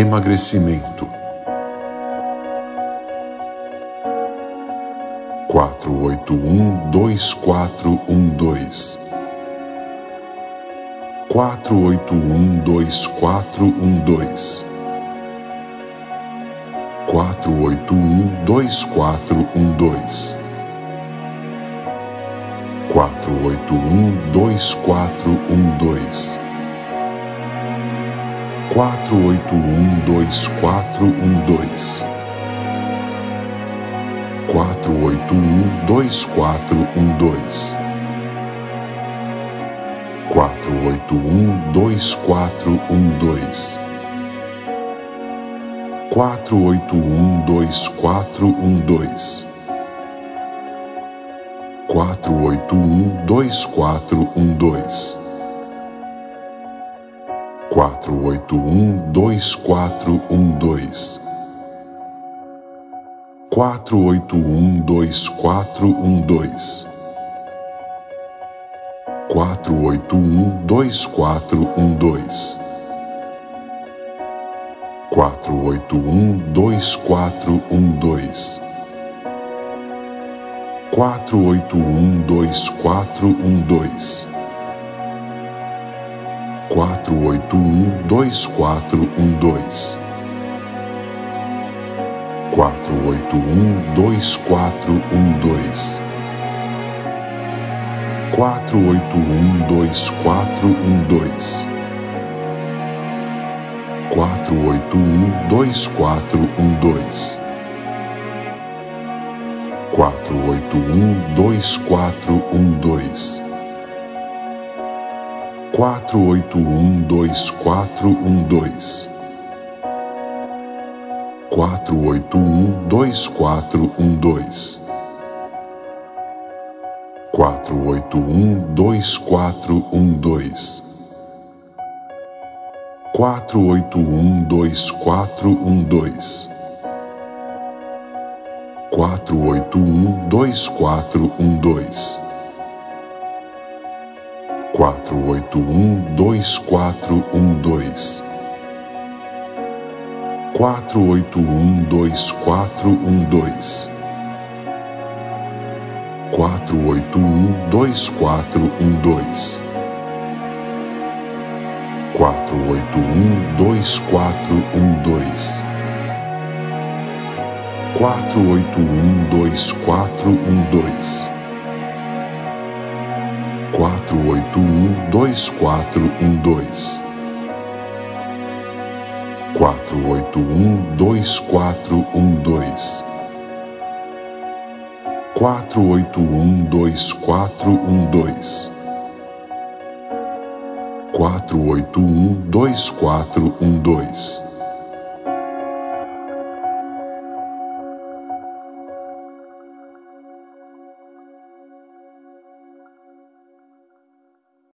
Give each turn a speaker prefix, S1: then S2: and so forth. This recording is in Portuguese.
S1: emagrecimento. 4812412 4812412 4812412 4812412 quatro oito um dois quatro um dois. quatro oito um dois quatro um dois. quatro oito um dois quatro um dois. quatro oito um dois quatro um dois. Quatro oito um dois quatro um dois. Quatro oito um dois quatro um dois. Quatro oito um dois quatro um dois. Quatro oito um dois quatro um dois. 481 2412. 481 2412. 481 2412. 481 2412. 481 2412. Quatro oito um dois quatro um dois. Quatro oito um dois quatro um dois. Quatro oito um dois quatro um dois. 481 2412 481 2412 481 2412 481 2412 um dois. Quatro oito um dois quatro um dois. Quatro oito um dois quatro um dois. Quatro oito um dois quatro um dois.